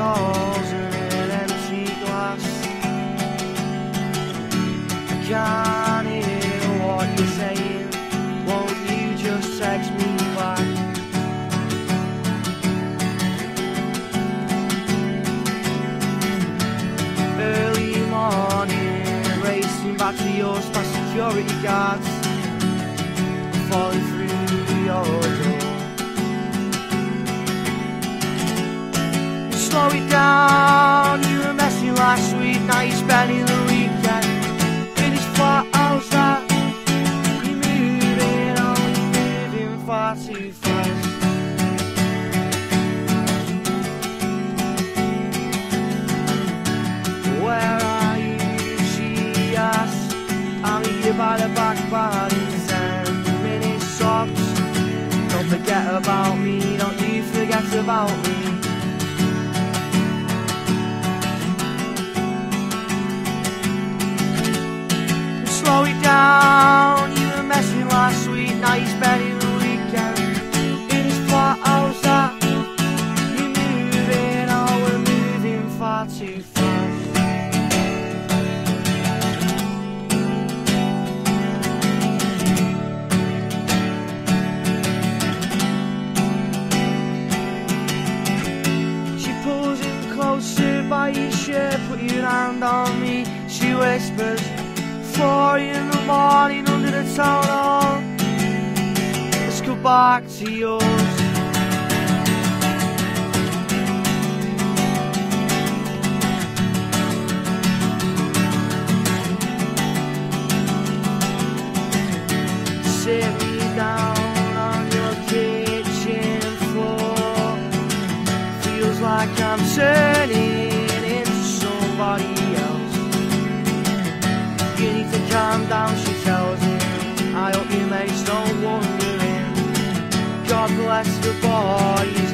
souls in an empty glass. I can't hear what you're saying. Won't you just text me back? Early morning, racing back to yours past security guards. Falling down. You were messing last week, now you're spending the weekend in this flat that you're moving on, you're moving far too fast. Where are you? She asked. I'm here by the back by ten minute socks. Don't forget about me, don't you forget about me. On me. She whispers four in the morning under the town hall. Oh, let's go back to yours. Sit me down on your kitchen floor. Feels like I'm turning hope your mates